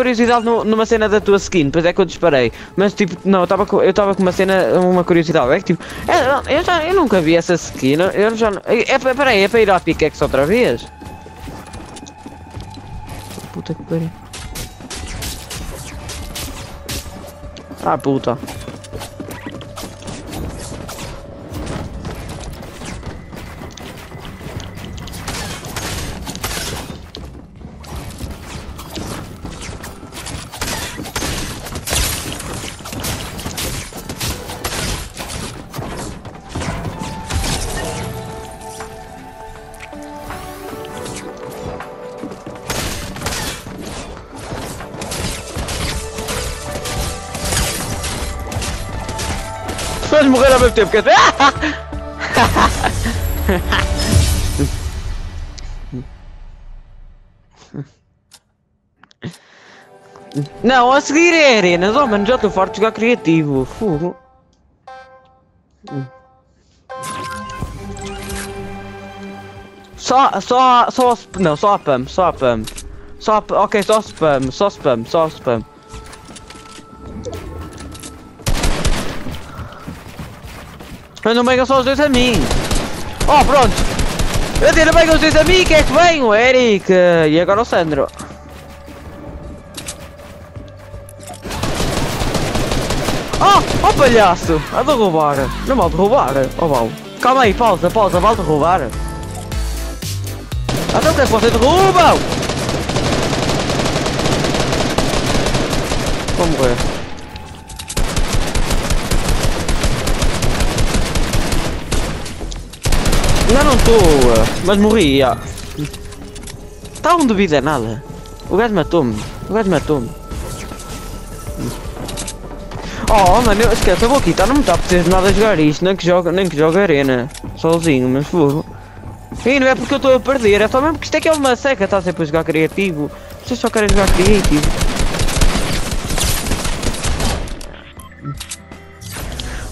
curiosidade no- numa cena da tua skin, depois é que eu disparei. Mas tipo, não, eu estava eu estava com uma cena, uma curiosidade. É que tipo, é, eu, já, eu nunca vi essa skin. Eu já. É, é, peraí, é para ir à pickaxe outra vez? Puta que pariu. Ah puta. Vamos morrer ao mesmo tempo, dizer. Não, a seguir é arenas. Oh mano, já estou farto de jogar criativo. Fogo. Só, só, só, não, só a pump, só a pump. Só a, ok, só spam, só spam, só spam. Mas não venham só os dois a mim. Oh, pronto. Eu disse, não os dois a mim, quem é que vem? O Eric. E agora o Sandro. Oh, oh palhaço. A de roubar. Não de roubar. Oh, vale. Calma aí, pausa, pausa, vale de roubar. Até o que é que vocês derrubam? Vou morrer. Ainda não estou, mas morri, já. Tá um duvido é nada. O gajo matou-me. O gajo matou-me. Oh, mano, eu esquece, eu vou aqui, tá, não me está a apetecer nada a jogar isto, nem que joga, nem que joga arena, sozinho, mas fogo. E não é porque eu estou a perder, é só mesmo porque isto é que é uma seca, está sempre a jogar criativo. Vocês só querem jogar criativo.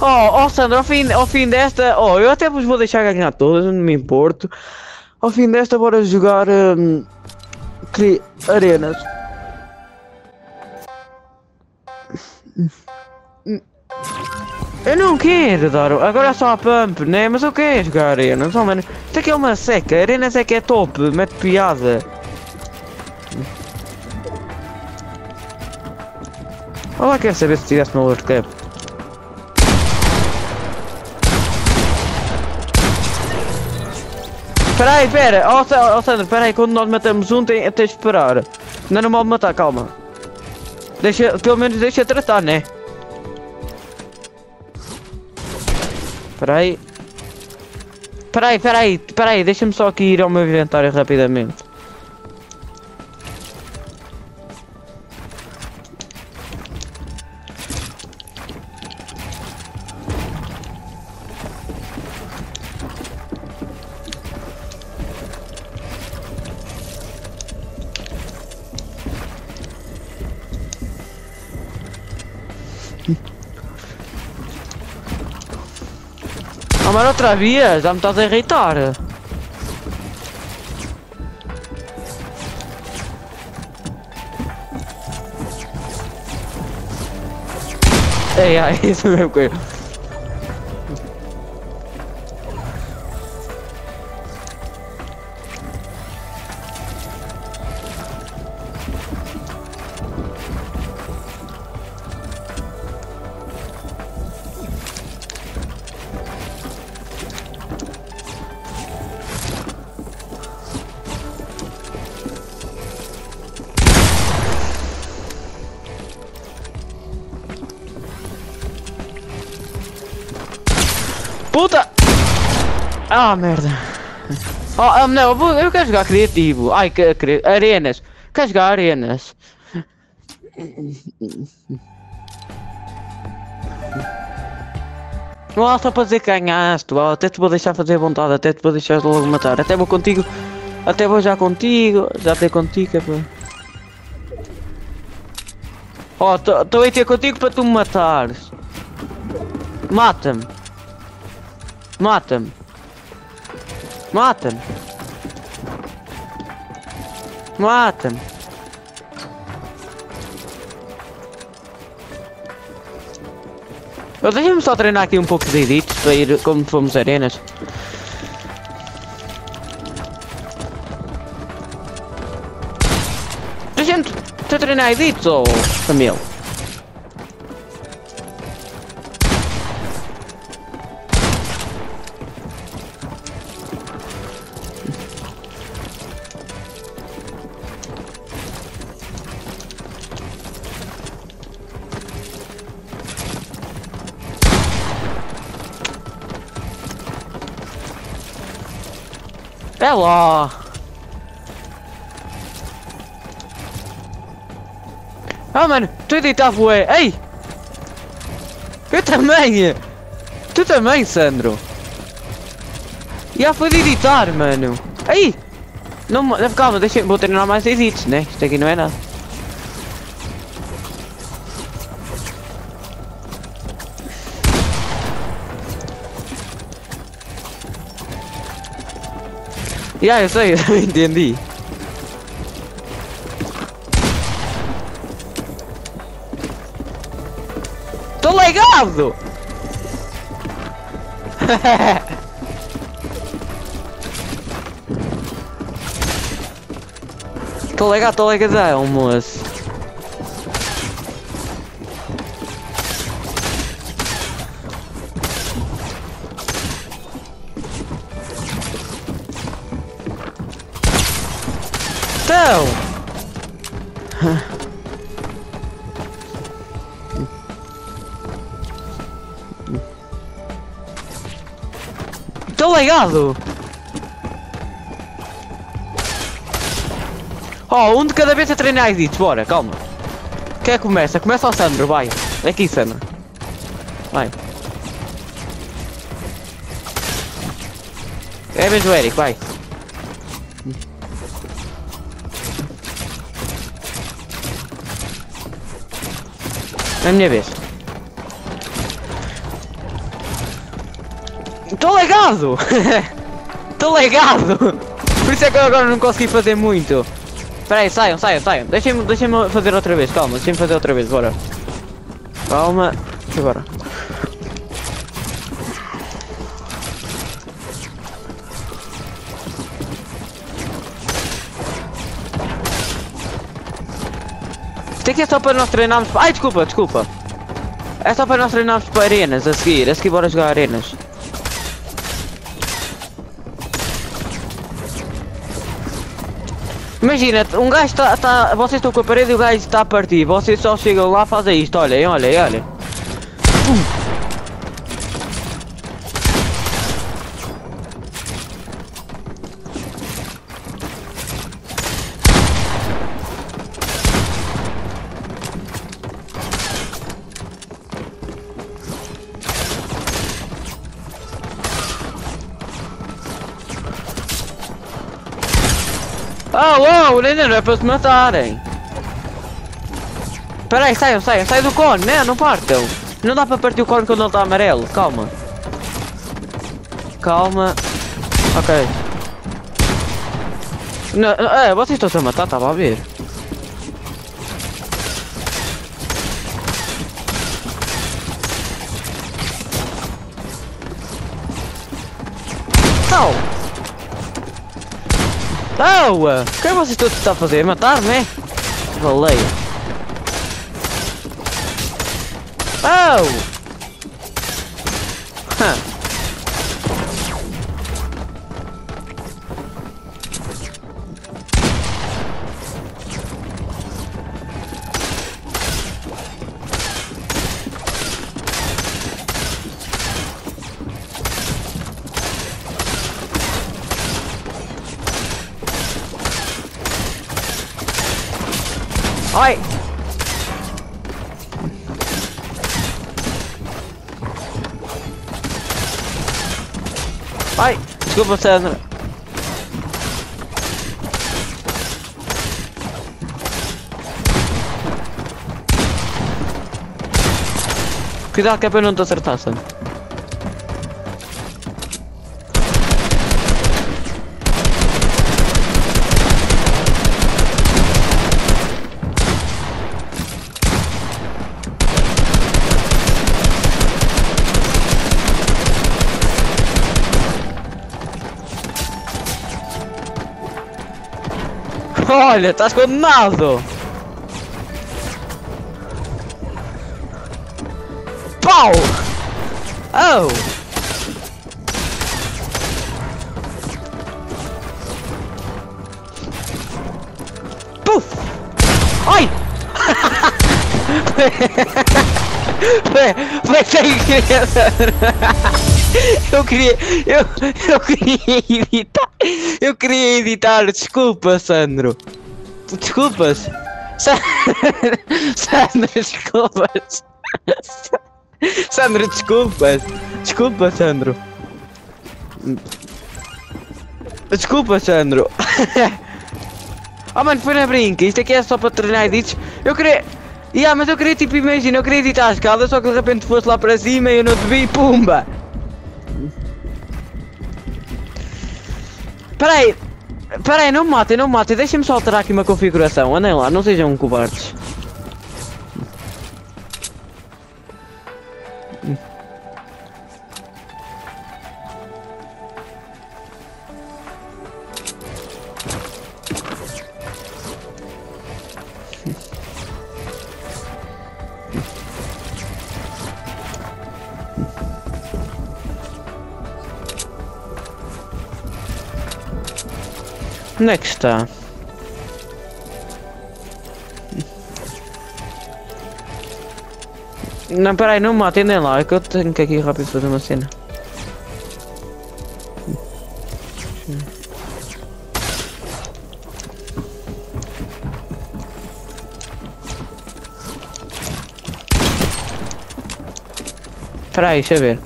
Oh, oh Sandro, ao fim, ao fim desta, oh, eu até vos vou deixar ganhar todas, não me importo. Ao fim desta, bora jogar hum, cri- arenas. Eu não quero dar, agora é só a pump, né? Mas eu quero jogar arenas, oh mano. Isto aqui é uma seca, arenas é que é top, mete piada. Olha, quero saber se tivesse no World Cup. Espera aí, espera, Sa- ó, Sandro, espera aí, quando nós matamos um tem, tens de esperar. Não, não vale matar, calma. Deixa, pelo menos deixa tratar, né? Espera aí. Espera aí, espera aí, espera aí, deixa-me só aqui ir ao meu inventário rapidamente. Outra vez, já me estás a irritar. É, é isso mesmo que Puta! Ah, merda. Oh, ah, não, eu quero jogar criativo. Ai, que, arenas. Quero jogar arenas. Não, só para dizer que ganhaste, até te vou deixar fazer vontade, até te vou deixar logo matar, até vou contigo, até vou já contigo, já ter contigo, é. Ó, estou a ter contigo para tu me matares. Mata-me. Mata-me. Mata-me. Mata-me. Eu deixa-me só treinar aqui um pouco de edits para ir como fomos arenas. Está a treinar edits, ou oh, É lá. Ah, mano, tu editava o Ei! Eu também! Tu também, Sandro! Já foi de editar, mano! Ei! Não, calma, deixa, vou treinar mais edits, né? Isto aqui não é nada. Yeah, eu sei, entendi. Tô ligado! tô ligado, tô ligado, moço. Tô ligado! Oh, um de cada vez a treinar edits, bora, calma. Quem é que começa? Começa o Sandro, vai. É aqui, Sandro. Vai. É mesmo o Eric, vai. É a minha vez. Tô legado! Tô legado! Por isso é que eu agora não consegui fazer muito. Espera aí, saiam, saiam, saiam. Deixem-me deixem fazer outra vez, calma, deixem-me fazer outra vez, bora. Calma, agora. Isto aqui é só para nós treinarmos. Ai, desculpa, desculpa. É só para nós treinarmos para arenas a seguir. A seguir, bora jogar arenas. Imagina, um gajo está. Tá, vocês estão com a parede e o gajo está a partir. Vocês só chegam lá fazem isto. Olhem, olhem, olhem. Oh, não, não é para se matarem. Espera aí, saiam, saiam, saiam do cone, né? Não partam. Não dá para partir o cone quando ele está amarelo, calma. Calma. Ok. Não, é, vocês estão-se a matar, estava a ver. Não! Oh! O que é que vocês todos estão a fazer? Matar-me? Baleia. Oh! Huh. Ai! Desculpa, Sandra. Cuidado que é para não te acertar, Sandra. Olha, estás condenado! Pau! Oh! Puf! Ai! Foi, sem querer. Eu queria, eu, eu queria editar, eu queria editar, desculpa Sandro. Desculpas. Sa- Sandro, desculpas. Sandro, desculpas. Desculpa, Sandro. Desculpa, Sandro. Oh mano, foi na brinca, isto aqui é só para treinar edits. Eu queria. Yeah, mas eu queria tipo, imagina, eu queria editar a escada, só que de repente fosse lá para cima e eu não te pumba! Peraí, peraí, não matem, não matem, deixem-me só alterar aqui uma configuração, andem lá, não sejam cobardes. Onde é que está? Não, peraí, não me matem nem lá, é que eu tenho que aqui rápido fazer uma cena. Peraí, deixa eu ver.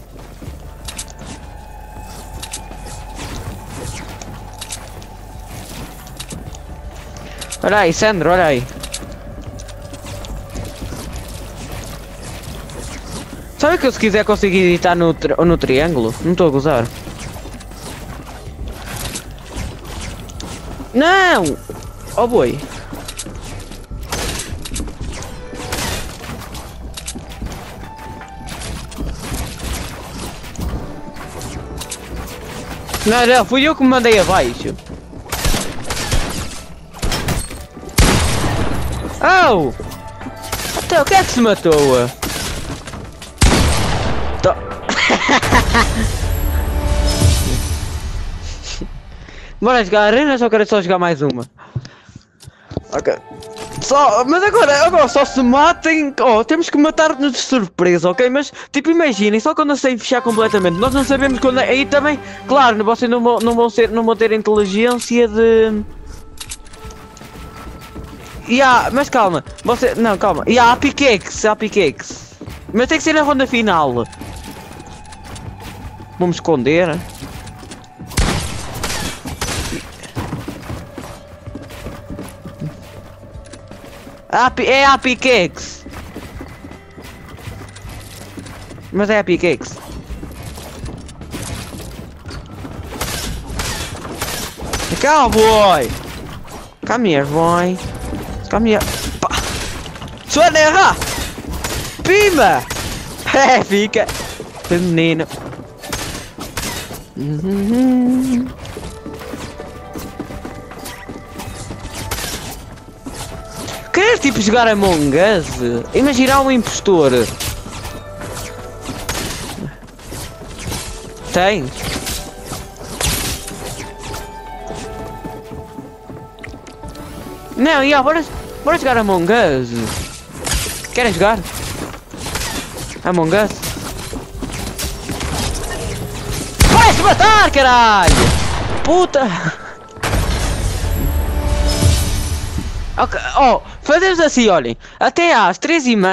Olha aí, Sandro, olha aí. Sabe que eu se quiser conseguir editar no, tri- no triângulo? Não estou a gozar. Não! Oh boi. Não, não, fui eu que me mandei abaixo. Oh! Até o que é que se matou? Tó- Bora jogar arena ou só quero só jogar mais uma? Ok. Só, mas agora, agora só se matem. Oh, temos que matar-nos de surpresa, ok? Mas tipo, imaginem, só quando eu sei fechar completamente. Nós não sabemos quando. é- Aí também, claro, vocês não vão, não vão, ser, não vão ter inteligência de. Yeah, mas calma, você. Não, calma. Yeah, há pickaxe, há pickaxe. Mas tem que ser na ronda final. Vamos esconder. Há É a pickaxe. Mas é a pickaxe. Cowboy! Come here, boy. Come here. Pá. Sua errar! Pima! É, fica. Menino. Querer tipo jogar Among Us? Imaginar um impostor. Tem. Não, yeah, bora, bora jogar Among Us. Querem jogar? Among Us? Vai-se matar, caralho! Puta! Ok, oh, fazemos assim, olhem. Até às três e meia.